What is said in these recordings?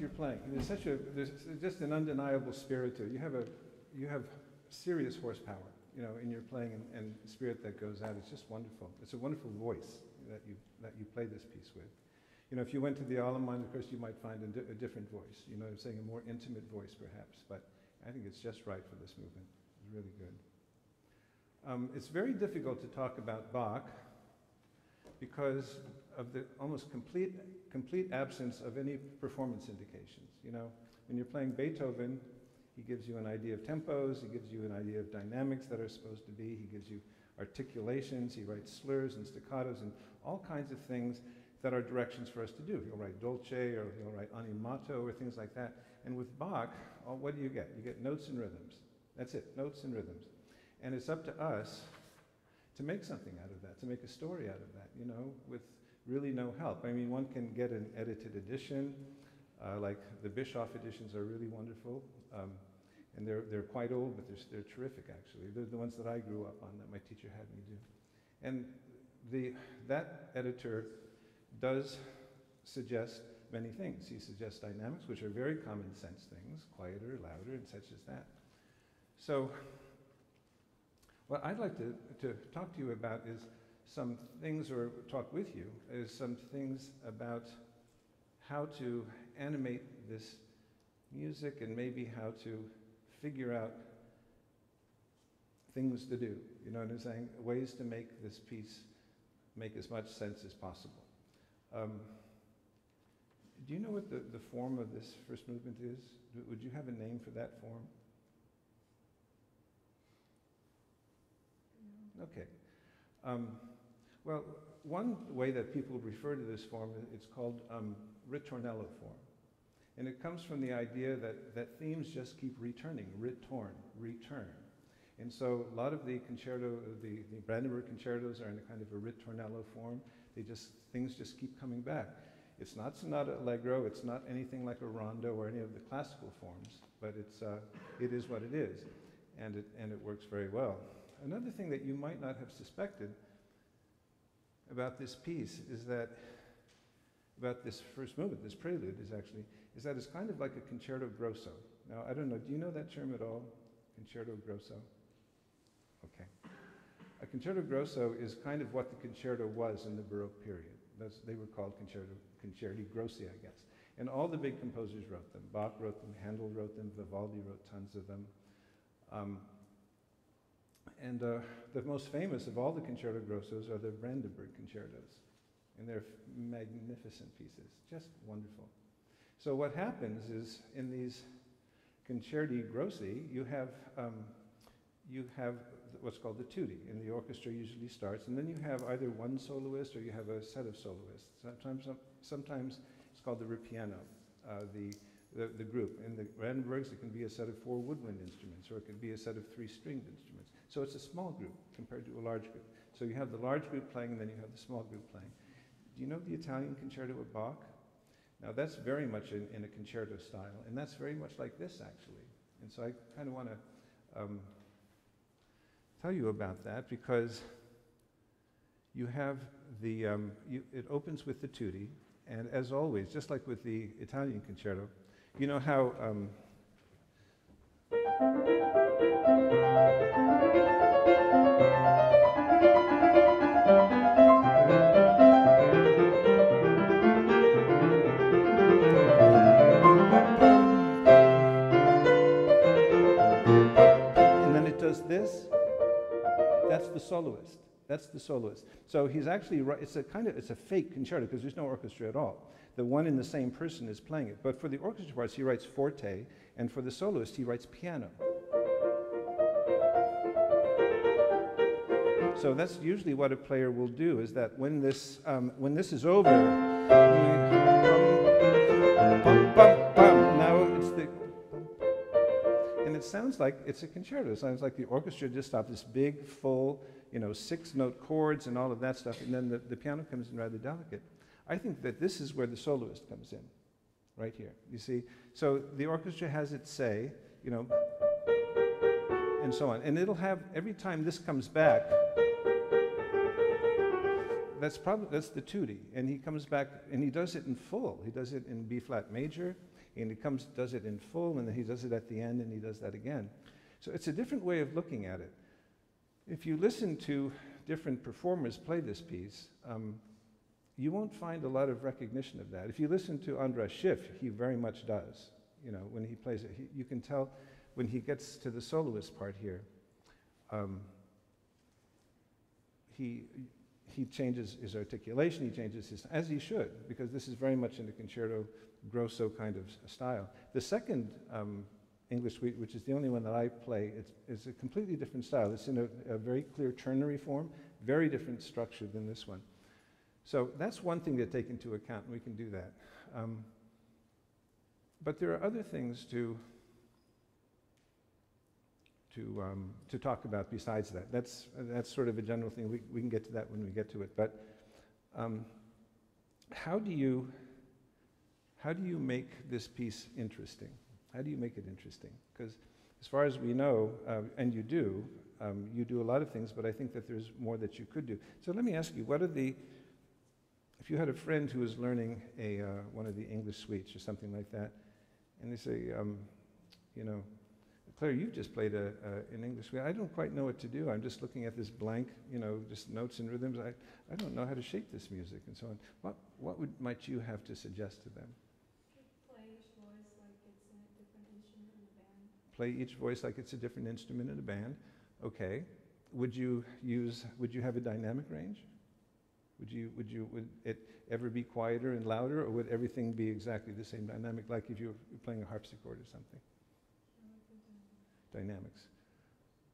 you're playing. There's such a there's just an undeniable spirit to it. You have a you have serious horsepower, you know, in your playing and, and spirit that goes out. It's just wonderful. It's a wonderful voice that you that you play this piece with. You know, if you went to the Allemande, of course, you might find a, di- a different voice. You know, saying a more intimate voice, perhaps. But I think it's just right for this movement. It's really good. Um, it's very difficult to talk about Bach because of the almost complete, complete absence of any performance indications. You know, when you're playing Beethoven, he gives you an idea of tempos, he gives you an idea of dynamics that are supposed to be, he gives you articulations, he writes slurs and staccatos and all kinds of things that are directions for us to do. He'll write dolce or he'll write animato or things like that. And with Bach, oh, what do you get? You get notes and rhythms. That's it, notes and rhythms. And it's up to us to make something out of that, to make a story out of that, you know, with really no help. I mean, one can get an edited edition, uh, like the Bischoff editions are really wonderful. Um, and they're, they're quite old, but they're, they're terrific, actually. They're the ones that I grew up on that my teacher had me do. And the, that editor does suggest many things. He suggests dynamics, which are very common sense things, quieter, louder, and such as that. So what I'd like to, to talk to you about is some things, or talk with you, is some things about how to animate this music and maybe how to figure out things to do. You know what I'm saying? Ways to make this piece make as much sense as possible. Um, do you know what the, the form of this first movement is? Would you have a name for that form? Okay. Um, well, one way that people refer to this form, it's called um, ritornello form. And it comes from the idea that, that themes just keep returning, return, return. And so a lot of the concerto, the, the Brandenburg concertos are in a kind of a ritornello form. They just, things just keep coming back. It's not sonata allegro, it's not anything like a rondo or any of the classical forms, but it's, uh, it is what it is, and it, and it works very well. Another thing that you might not have suspected about this piece is that, about this first movement, this prelude is actually, is that it's kind of like a concerto grosso. Now, I don't know, do you know that term at all? Concerto grosso? Okay. A concerto grosso is kind of what the concerto was in the Baroque period. That's, they were called concerto, concerti grossi, I guess. And all the big composers wrote them. Bach wrote them, Handel wrote them, Vivaldi wrote tons of them. Um, and uh, the most famous of all the concerto grossos are the Brandenburg concertos. And they're magnificent pieces, just wonderful. So what happens is in these concerti grossi, you have, um, you have what's called the tutti, and the orchestra usually starts, and then you have either one soloist or you have a set of soloists. Sometimes, sometimes it's called the ripieno, uh, the the, the group. In the Brandenburgs, it can be a set of four woodwind instruments, or it can be a set of three stringed instruments. So it's a small group compared to a large group. So you have the large group playing, and then you have the small group playing. Do you know the Italian concerto of Bach? Now that's very much in, in a concerto style, and that's very much like this actually. And so I kind of want to um, tell you about that because you have the, um, you, it opens with the tutti, and as always, just like with the Italian concerto, you know how um, soloist. That's the soloist. So he's actually, it's a kind of, it's a fake concerto because there's no orchestra at all the one and the same person is playing it. But for the orchestra parts, he writes forte, and for the soloist, he writes piano. So that's usually what a player will do, is that when this, um, when this is over, now it's the, and it sounds like it's a concerto. It sounds like the orchestra just stopped this big, full, you know, six note chords and all of that stuff, and then the, the piano comes in rather delicate. I think that this is where the soloist comes in, right here. You see? So the orchestra has its say, you know, and so on. And it'll have, every time this comes back, that's probably that's the tutti, and he comes back and he does it in full. He does it in B flat major, and he comes does it in full, and then he does it at the end, and he does that again. So it's a different way of looking at it. If you listen to different performers play this piece, um, you won't find a lot of recognition of that. If you listen to Andras Schiff, he very much does. You know, when he plays it, he, you can tell when he gets to the soloist part here. Um, he, he changes his articulation, he changes his, as he should, because this is very much in the concerto grosso kind of style. The second um, English suite, which is the only one that I play, it's, a completely different style. It's in a, a, very clear ternary form, very different structure than this one. So that's one thing to take into account, and we can do that. Um, but there are other things to, to, um, to talk about besides that. That's, that's sort of a general thing. We, we can get to that when we get to it. But um, how, do you, how do you make this piece interesting? How do you make it interesting? Because as far as we know, uh, and you do, um, you do a lot of things, but I think that there's more that you could do. So let me ask you, what are the, if you had a friend who was learning a, uh, one of the English suites or something like that, and they say, um, you know, Claire, you've just played a, uh, an English suite. I don't quite know what to do. I'm just looking at this blank, you know, just notes and rhythms. I, I don't know how to shape this music and so on. What, what would, might you have to suggest to them? Play each voice like it's a different instrument in a band. Play each voice like it's a different instrument in a band. Okay. Would you use, would you have a dynamic range? Would you, would you, would it ever be quieter and louder, or would everything be exactly the same dynamic, like if you were playing a harpsichord or something? Dynamics.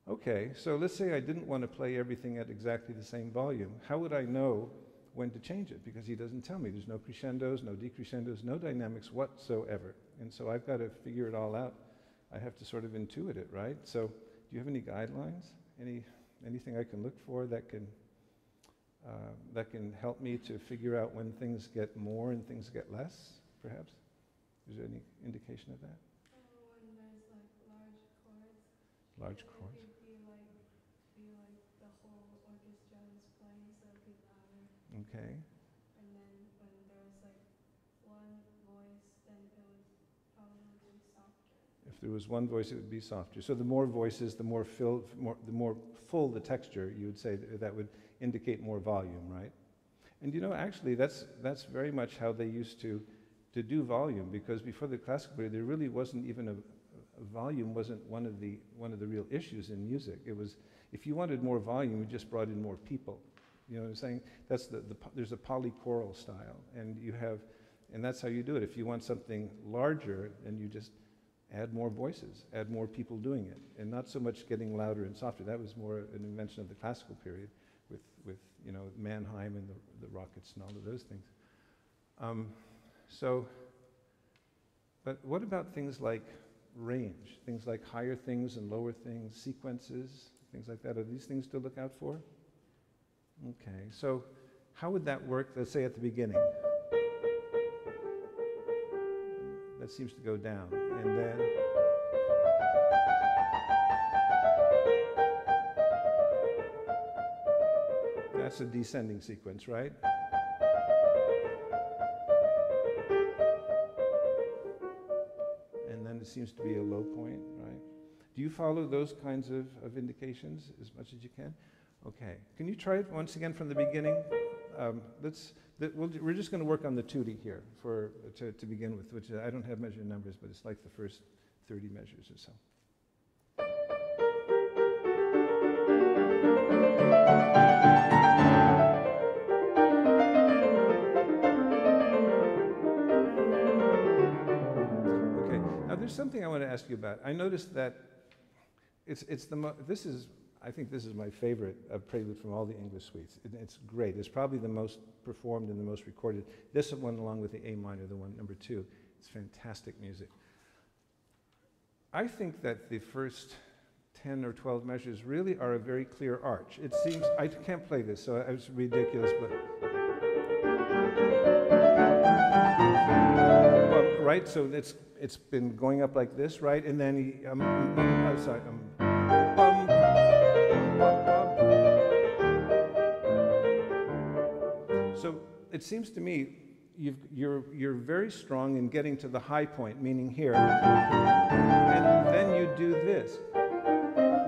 Okay, so let's say I didn't want to play everything at exactly the same volume. How would I know when to change it? Because he doesn't tell me. There's no crescendos, no decrescendos, no dynamics whatsoever. And so I've got to figure it all out I have to sort of intuit it, right? So, do you have any guidelines? Any anything I can look for that can uh, that can help me to figure out when things get more and things get less, perhaps? Is there any indication of that? Oh, when there's like large chords. Large chords. It be like, be like the whole orchestra is playing, so it'd be louder. Okay. there was one voice, it would be softer. So the more voices, the more, fill, more, the more full the texture, you would say that, that would indicate more volume, right? And you know, actually, that's, that's very much how they used to, to do volume, because before the classical period, there really wasn't even a, volume wasn't one of, the, one of the real issues in music. It was, if you wanted more volume, you just brought in more people. You know what I'm saying? That's the, the, there's a polychoral style, and you have, and that's how you do it. If you want something larger, then you just add more voices, add more people doing it, and not so much getting louder and softer. That was more an invention of the classical period with, with you know, Mannheim and the, the rockets and all of those things. Um, so, but what about things like range, things like higher things and lower things, sequences, things like that? Are these things to look out for? Okay, so how would that work, let's say at the beginning? that seems to go down. And then. That's a descending sequence, right? And then it seems to be a low point, right? Do you follow those kinds of, of indications as much as you can? Okay. Can you try it once again from the beginning? Um, let's we we are just going to work on the tutti here for, to, to begin with, which I don't have measured numbers, but it's like the first 30 measures or so. Now there's something I want to ask you about. I noticed that it's, it's the mo- this is I think this is my favorite uh, prelude from all the English suites. It, it's great. It's probably the most performed and the most recorded. This one, along with the A minor, the one number two, it's fantastic music. I think that the first 10 or 12 measures really are a very clear arch. It seems, I can't play this, so it's ridiculous, but. Right, so it's, it's been going up like this, right? And then he, um, um, um, sorry, um, it seems to me you've, you're, you're very strong in getting to the high point, meaning here. And then you do this.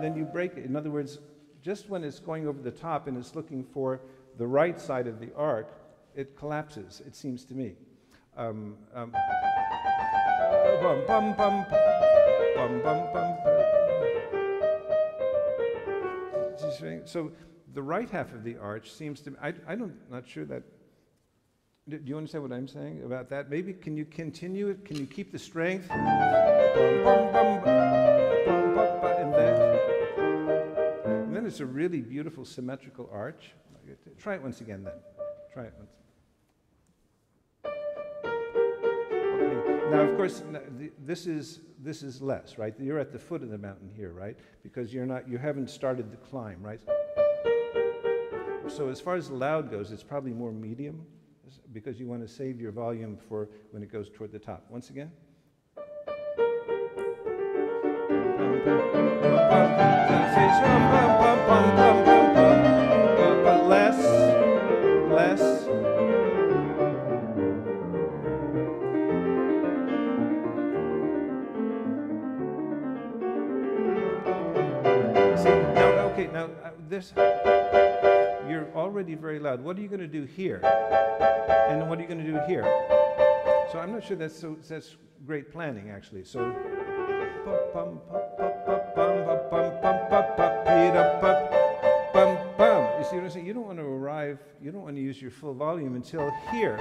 Then you break it. In other words, just when it's going over the top and it's looking for the right side of the arc, it collapses, it seems to me. Um, um, bum, bum, bum, bum, bum, bum. So the right half of the arch seems to, I, I don't, not sure that, do you understand what I'm saying about that? Maybe can you continue it? Can you keep the strength? Bum, bum, bum, and then, and then it's a really beautiful symmetrical arch. Try it once again then. Try it once. Now, of course, this is this is less, right? You're at the foot of the mountain here, right? Because you're not you haven't started the climb, right? So as far as loud goes, it's probably more medium because you want to save your volume for when it goes toward the top. Once again. Now, now uh, this you're already very loud. What are you going to do here? And what are you going to do here? So I'm not sure that's so that's great planning actually. So you see what I'm saying? You don't want to arrive, you don't want to use your full volume until here.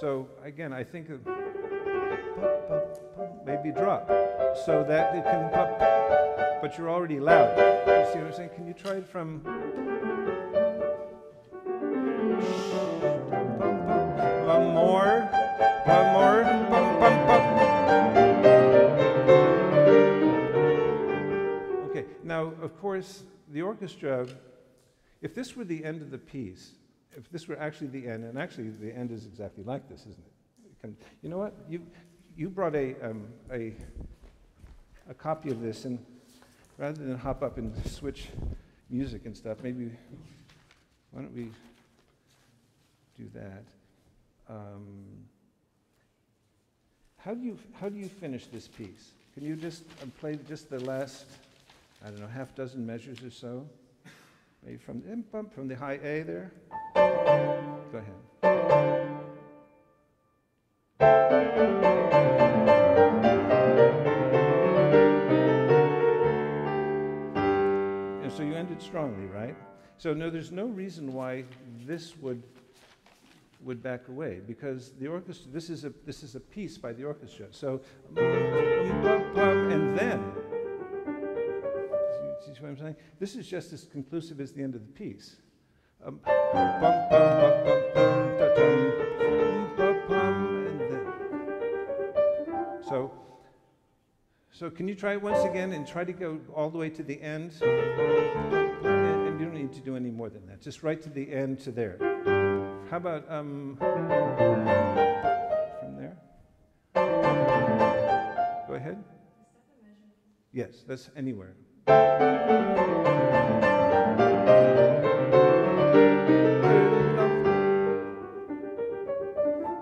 So again, I think of maybe drop so that it can pop, but you're already loud. You see what I'm saying? Can you try it from. One more. One more. Bum, bum, bum. Okay, now, of course, the orchestra, if this were the end of the piece, if this were actually the end, and actually the end is exactly like this, isn't it? you know what? You, you brought a, um, a, a copy of this, and rather than hop up and switch music and stuff, maybe why don't we do that? Um, how do you how do you finish this piece? Can you just uh, play just the last I don't know half dozen measures or so? Maybe from from the high A there. Go ahead. So no, there's no reason why this would would back away because the orchestra. This is a this is a piece by the orchestra. So and then. See what I'm saying? This is just as conclusive as the end of the piece. Um, so so can you try it once again and try to go all the way to the end? You don't need to do any more than that. Just right to the end to there. How about um, from there? Go ahead. Yes, that's anywhere.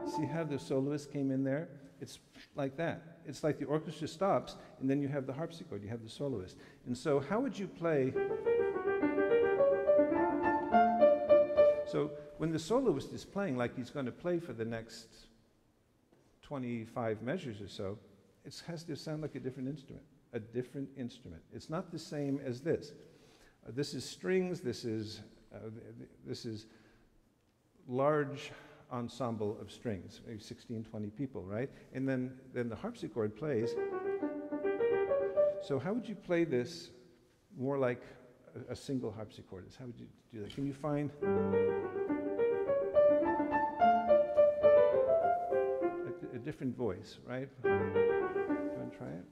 See how the soloist came in there? It's like that. It's like the orchestra stops, and then you have the harpsichord, you have the soloist. And so, how would you play? So, when the soloist is playing like he's going to play for the next 25 measures or so, it has to sound like a different instrument. A different instrument. It's not the same as this. Uh, this is strings, this is, uh, this is large ensemble of strings, maybe 16, 20 people, right? And then, then the harpsichord plays. So how would you play this more like a, single harpsichord? is. How would you do that? Can you find a, a different voice, right? Do you want to try it?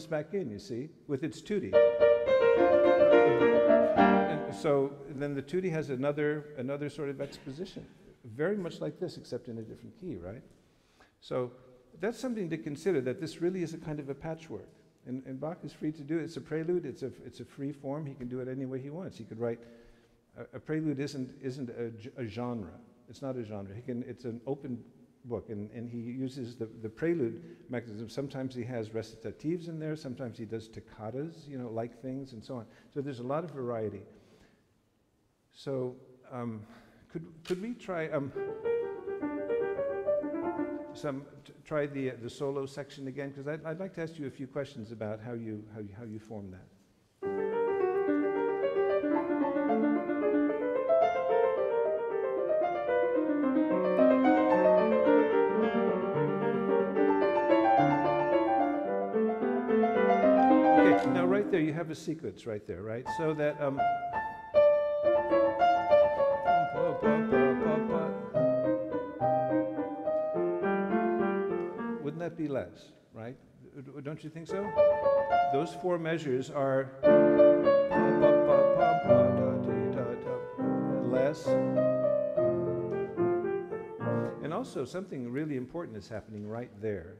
Comes back in, you see, with its tutti. And so then the tutti has another, another sort of exposition, very much like this, except in a different key, right? So that's something to consider, that this really is a kind of a patchwork. And, and Bach is free to do it. It's a prelude, it's a, it's a free form. He can do it any way he wants. He could write, a, a prelude isn't, isn't a genre. It's not a genre. He can, it's an open book, and, and he uses the, the prelude mechanism. Sometimes he has recitatives in there, sometimes he does toccatas, you know, like things, and so on. So there's a lot of variety. So um, could, could we try um, some, try the, uh, the solo section again? Because I'd, I'd like to ask you a few questions about how you, how you, how you form that. Have a sequence right there, right? So that um, wouldn't that be less, right? Don't you think so? Those four measures are less. And also something really important is happening right there.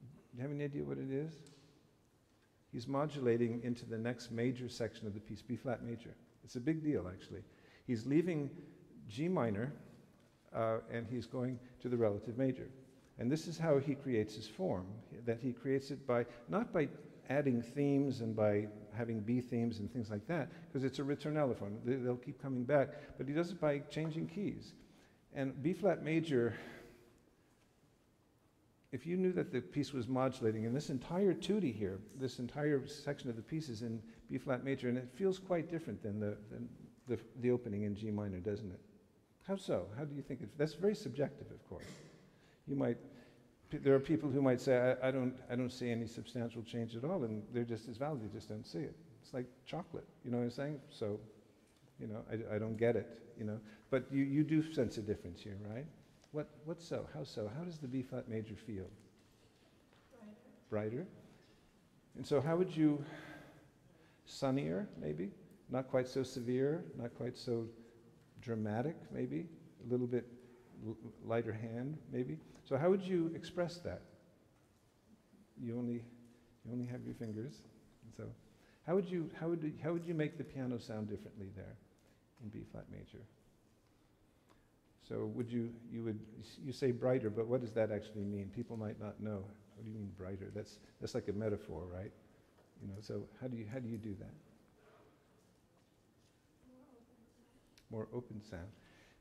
Do you have any idea what it is? He's modulating into the next major section of the piece, B flat major. It's a big deal, actually. He's leaving G minor uh, and he's going to the relative major. And this is how he creates his form, that he creates it by, not by adding themes and by having B themes and things like that, because it's a ritornello form. They- They'll keep coming back, but he does it by changing keys. And B flat major, if you knew that the piece was modulating, and this entire tutti here, this entire section of the piece is in B flat major, and it feels quite different than the, than the, the opening in G minor, doesn't it? How so? How do you think it? That's very subjective, of course. You might, there are people who might say, I, I, don't, I don't see any substantial change at all, and they're just as valid, they just don't see it. It's like chocolate, you know what I'm saying? So, you know, I, I don't get it, you know. But you, you do sense a difference here, right? What, what so? How so? How does the B flat major feel? Brighter. And so, how would you, sunnier, maybe? Not quite so severe, not quite so dramatic, maybe? A little bit lighter hand, maybe? So, how would you express that? You only, you only have your fingers. So, how would you, how would, how would you make the piano sound differently there in B flat major? So would you, you would, you say brighter, but what does that actually mean? People might not know. What do you mean brighter? That's, that's like a metaphor, right? You know, so how do you, how do you do that? More open sound.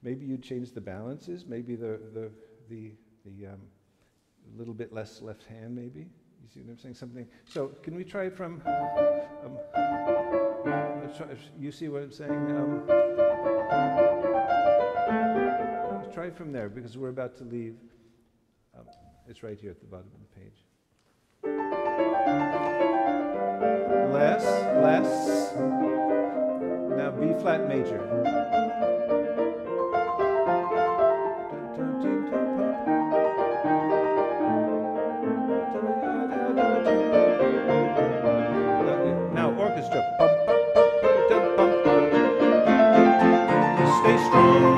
Maybe you change the balances, maybe the, the, the, the um, little bit less left hand, maybe? You see what I'm saying? Something. So can we try from, um, you see what I'm saying? Um, try from there because we're about to leave. Um, it's right here at the bottom of the page. Less, less. Now B flat major. Now orchestra. Stay strong.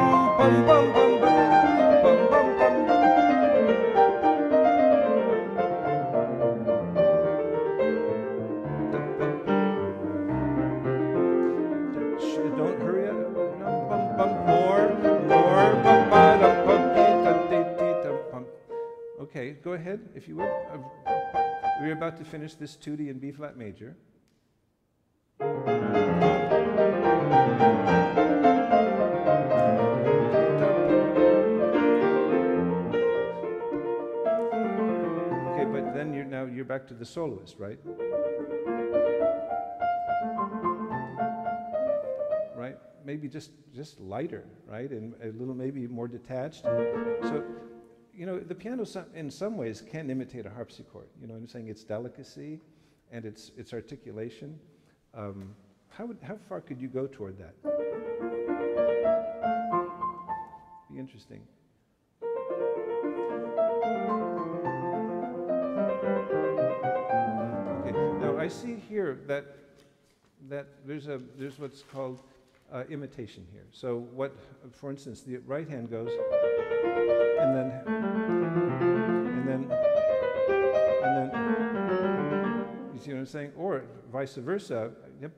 Ahead, if you would. Uh, We're about to finish this tutti in B flat major. Okay, but then you're now you're back to the soloist, right? Right? Maybe just just lighter, right? And a little maybe more detached. So, you know, the piano in some ways can imitate a harpsichord. You know what I'm saying? Its delicacy and its, its articulation. Um, how, would, how far could you go toward that? Be interesting. Okay. Now I see here that that there's a there's what's called uh, imitation here. So what, for instance, the right hand goes, and then, and then, and then, you see what I'm saying? Or vice versa. You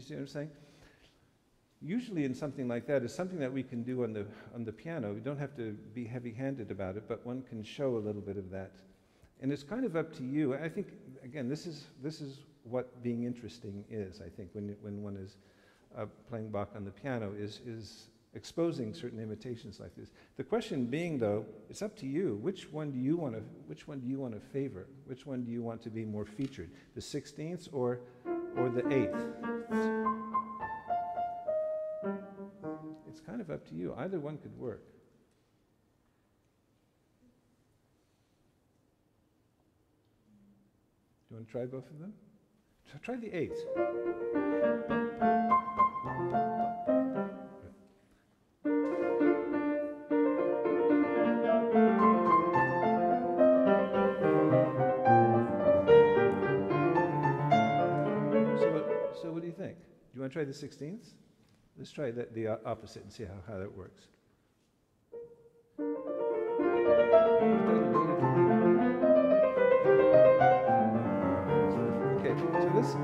see what I'm saying? Usually in something like that is something that we can do on the, on the piano. We don't have to be heavy-handed about it, but one can show a little bit of that. And it's kind of up to you. I think, again, this is, this is what being interesting is, I think, when, when one is uh, playing Bach on the piano, is, is exposing certain imitations like this. The question being, though, it's up to you. Which one do you want to, which one do you want to favor? Which one do you want to be more featured? The 16th or, or the 8th? It's kind of up to you. Either one could work. Do you want to try both of them? Try the eighth. So what, so what do you think? Do you want to try the 16th? Let's try the, the opposite and see how, how that works.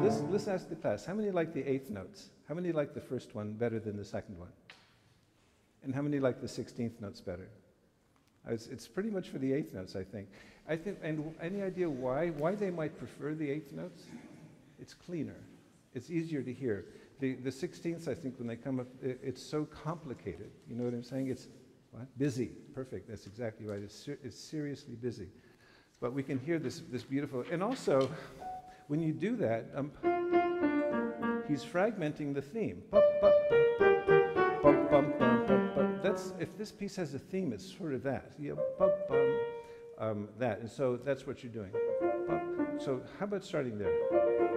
Let's, let's ask the class, how many like the eighth notes? How many like the first one better than the second one? And how many like the 16th notes better? Uh, it's, it's pretty much for the eighth notes, I think. I think, and any idea why? Why they might prefer the eighth notes? It's cleaner. It's easier to hear. The, the 16ths, I think, when they come up, it, it's so complicated. You know what I'm saying? It's what? busy. Perfect. That's exactly right. It's, ser- it's seriously busy. But we can hear this, this beautiful. And also, when you do that, um, he's fragmenting the theme. That's, if this piece has a theme, it's sort of that. Um, that. And so that's what you're doing. So, how about starting there?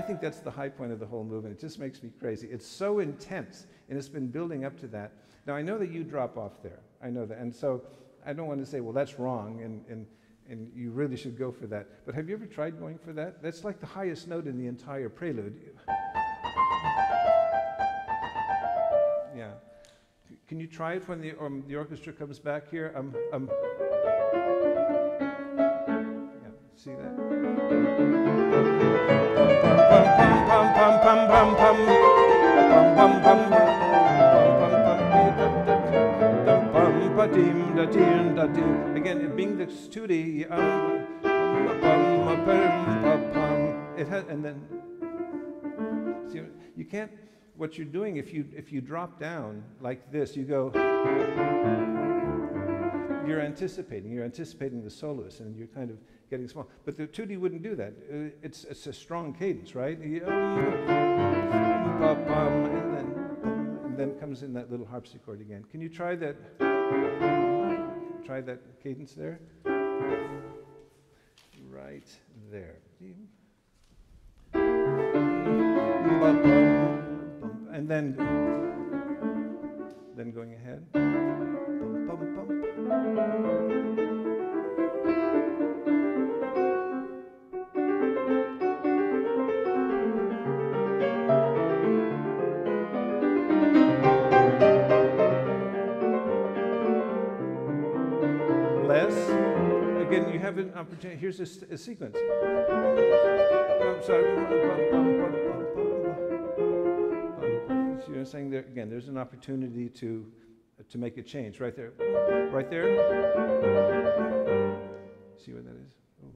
I think that's the high point of the whole movement. It just makes me crazy. It's so intense, and it's been building up to that. Now, I know that you drop off there. I know that. And so I don't want to say, well, that's wrong, and, and, and you really should go for that. But have you ever tried going for that? That's like the highest note in the entire prelude. Yeah. Can you try it when the, um, the orchestra comes back here? Um, um, See that? Again, being the tutti, it has, and then see, you can't. What you're doing if you if you drop down like this, you go you're anticipating. You're anticipating the soloist, and you're kind of getting small. But the tutti wouldn't do that. Uh, it's, it's a strong cadence, right? And then, and then comes in that little harpsichord again. Can you try that? Try that cadence there. Right there. And then, then going ahead. Less. Again, you have an opportunity. Here's a, a sequence. I'm sorry. So you're saying there again. There's an opportunity to to make a change right there. Right there. See what that is? Oh.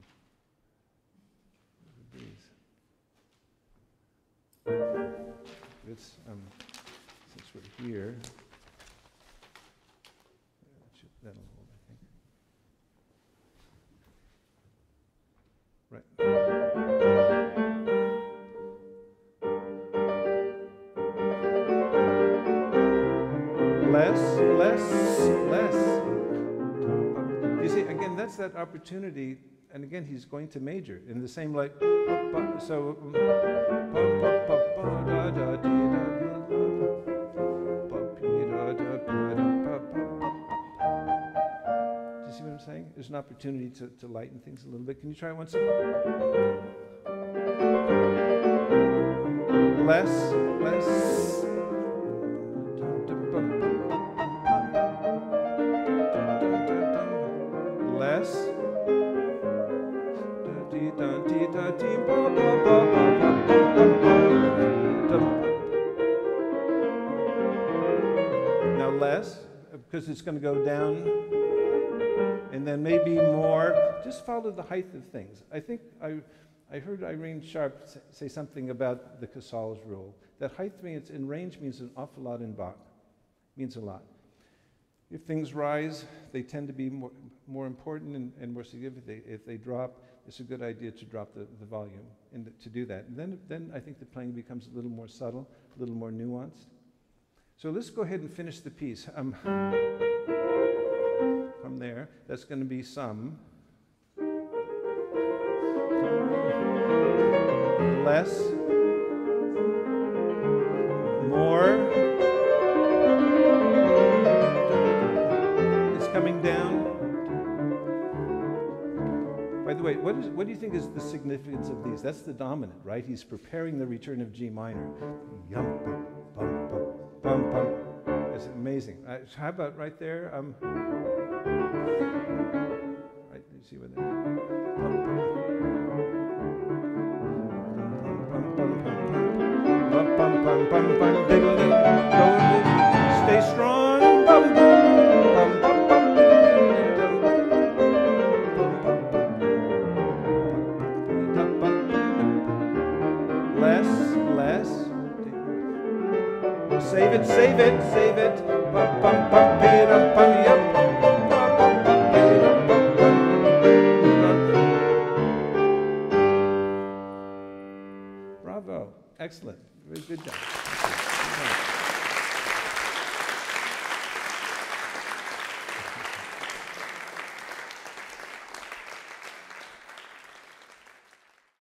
It's, um, since we're here, that'll that opportunity, and again, he's going to major in the same like, so. Do you see what I'm saying? There's an opportunity to, to lighten things a little bit. Can you try it once? Less. Less. Because it's going to go down, and then maybe more. Just follow the height of things. I think I, I heard Irene Sharp say something about the Casals rule. That height means in range means an awful lot in Bach. Means a lot. If things rise, they tend to be more, more important and, and more significant. If they drop, it's a good idea to drop the, the volume and to do that. And then, then I think the playing becomes a little more subtle, a little more nuanced. So let's go ahead and finish the piece. Um, from there, that's going to be some. Less. More. It's coming down. By the way, what, is, what do you think is the significance of these? That's the dominant, right? He's preparing the return of G minor. Yum, bum, bum, bum, bum. It's amazing. Uh, how about right there? Um, right, you see what that? Bum, Save it, save it,